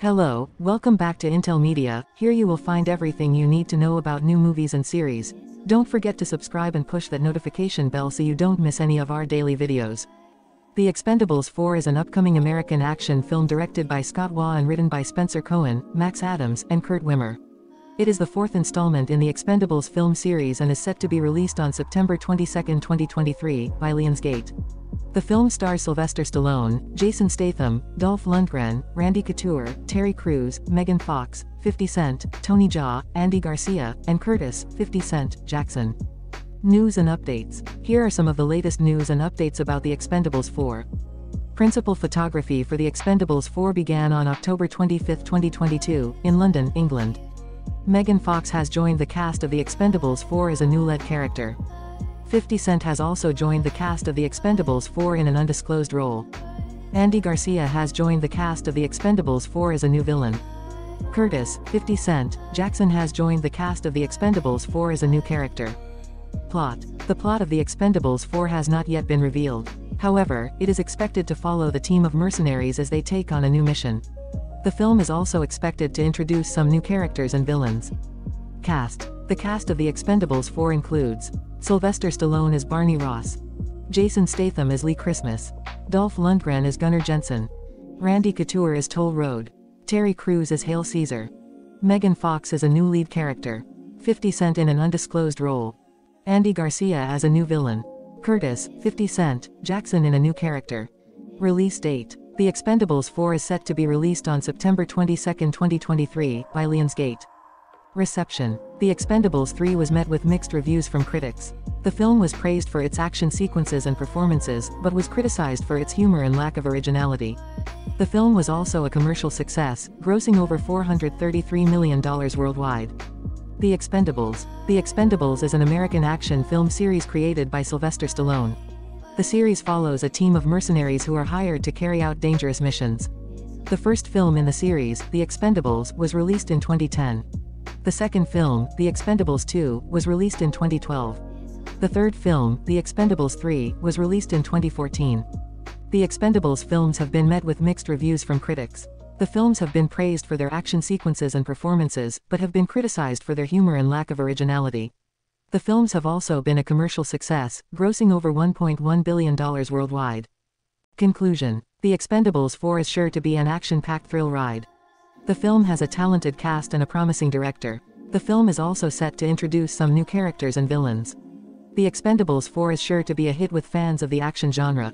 Hello, welcome back to Intel Media, here you will find everything you need to know about new movies and series. Don't forget to subscribe and push that notification bell so you don't miss any of our daily videos. The Expendables 4 is an upcoming American action film directed by Scott Waugh and written by Spencer Cohen, Max Adams, and Kurt Wimmer. It is the fourth installment in the Expendables film series and is set to be released on September 22, 2023, by Lionsgate. The film stars Sylvester Stallone, Jason Statham, Dolph Lundgren, Randy Couture, Terry Crews, Megan Fox, 50 Cent, Tony Jaa, Andy Garcia, and Curtis, 50 Cent, Jackson. News and updates. Here are some of the latest news and updates about The Expendables 4. Principal photography for The Expendables 4 began on October 25, 2022, in London, England. Megan Fox has joined the cast of The Expendables 4 as a new lead character. 50 Cent has also joined the cast of The Expendables 4 in an undisclosed role. Andy Garcia has joined the cast of The Expendables 4 as a new villain. Curtis, 50 Cent, Jackson has joined the cast of The Expendables 4 as a new character. Plot. The plot of The Expendables 4 has not yet been revealed. However, it is expected to follow the team of mercenaries as they take on a new mission. The film is also expected to introduce some new characters and villains. Cast. The cast of The Expendables 4 includes Sylvester Stallone as Barney Ross. Jason Statham as Lee Christmas. Dolph Lundgren as Gunnar Jensen. Randy Couture as Toll Road. Terry Crews as Hail Caesar. Megan Fox as a new lead character. 50 Cent in an undisclosed role. Andy Garcia as a new villain. Curtis, 50 Cent, Jackson in a new character. Release date. The Expendables 4 is set to be released on September 22, 2023, by Lionsgate. Reception. The Expendables 3 was met with mixed reviews from critics. The film was praised for its action sequences and performances, but was criticized for its humor and lack of originality. The film was also a commercial success, grossing over $433 million worldwide. The Expendables. The Expendables is an American action film series created by Sylvester Stallone. The series follows a team of mercenaries who are hired to carry out dangerous missions. The first film in the series, The Expendables, was released in 2010. The second film, The Expendables 2, was released in 2012. The third film, The Expendables 3, was released in 2014. The Expendables films have been met with mixed reviews from critics. The films have been praised for their action sequences and performances, but have been criticized for their humor and lack of originality. The films have also been a commercial success, grossing over $1.1 billion worldwide. Conclusion. The Expendables 4 is sure to be an action-packed thrill ride. The film has a talented cast and a promising director. The film is also set to introduce some new characters and villains. The Expendables 4 is sure to be a hit with fans of the action genre.